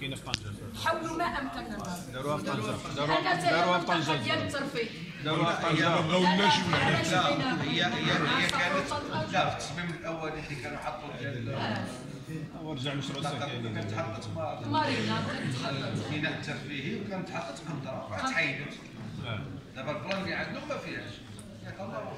كاينة في طنجة. حولوا ما امكن داروها في طنجة. داروها في طنجة. ديال الترفيه داروها في طنجة. لا بغاوناش لا لا هي هي هي كانت لا في التصميم الاولي اللي كانوا حطوا أه. ديال أه، ورجع مشروع السكني كانت حطت مارينا كانت الترفيهي وكانت حطت قنطره بعد تحيدت أه. دابا البلان اللي عندهم ما فيهاش. ياك الله